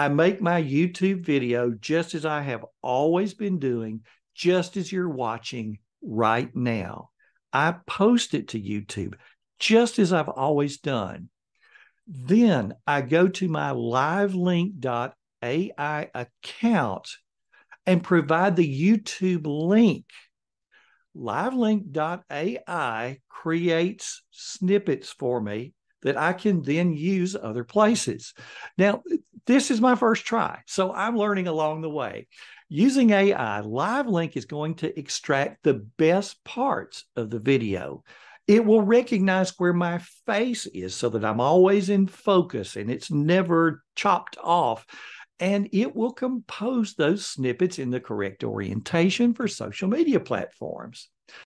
I make my YouTube video just as I have always been doing, just as you're watching right now. I post it to YouTube just as I've always done. Then I go to my livelink.ai account and provide the YouTube link. Livelink.ai creates snippets for me that I can then use other places. Now, this is my first try, so I'm learning along the way. Using AI, LiveLink is going to extract the best parts of the video. It will recognize where my face is so that I'm always in focus and it's never chopped off. And it will compose those snippets in the correct orientation for social media platforms.